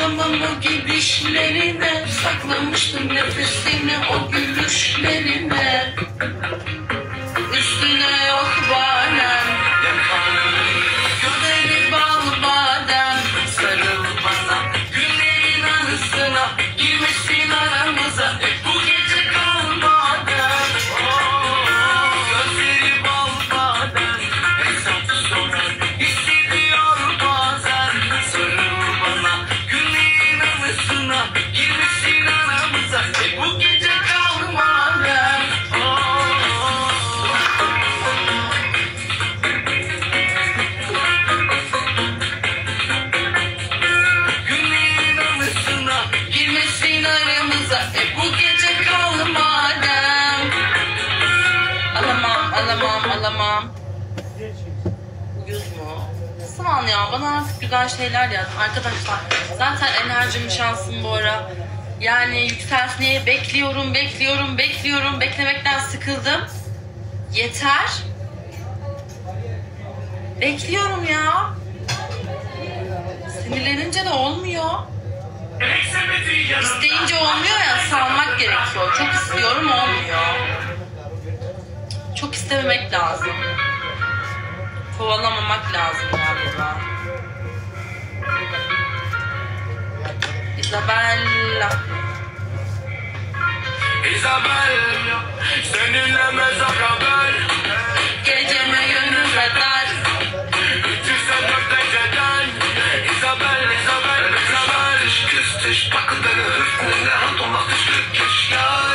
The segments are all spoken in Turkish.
Bakamam o gidişlerine Saklamıştım nefesini o gülüşlerine Alamam alamam Uyuz mu? Sıvan ya bana artık güzel şeyler yaz Arkadaşlar zaten enerjim şansım bu ara Yani yükselsin diye bekliyorum bekliyorum bekliyorum Beklemekten sıkıldım Yeter Bekliyorum ya Sinirlenince de olmuyor. İsteyince olmuyor ya salmak gerekiyor. Çok istiyorum olmuyor. Çok istememek lazım. Kovalamamak lazım galiba. Isabella. Isabel, seninle mezakabel Geceme gönül kadar. İçirsen dört geceden Isabel, Isabel, Isabel Küstüş, packende Hüften Hand und macht dich glücklich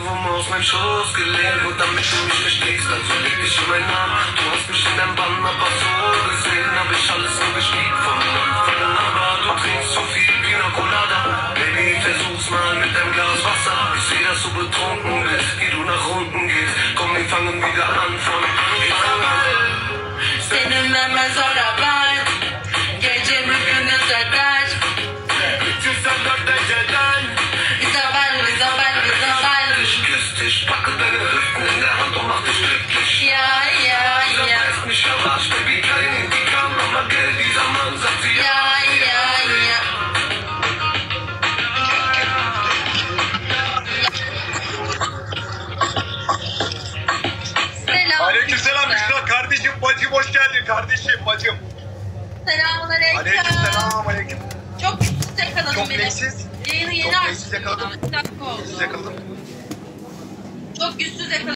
Wumme aus meinem Schoß gelehrt und damit du mich verstehst, also leg dich in meinen Arm. Du hast mich in deinem Bann aber so gesehen, hab ich alles nur gespielt von Anfang an, aber du trinkst so viel Pina Colada. Baby, versuch's mal mit deinem Glas Wasser. Ich seh, dass du betrunken bist, wie du nach unten gehst. Komm, wir fangen wieder an Kardeşim bacım hoş geldin kardeşim bacım. Selamun aleyküm. Aleykümselam aleyküm. Çok güçsüz yakaladın Çok beni. renksiz. Yayını yeni Çok açtım. renksiz yakaladım. Bir dakika oldu. Siz yakaladım. Çok güçsüz yakaladın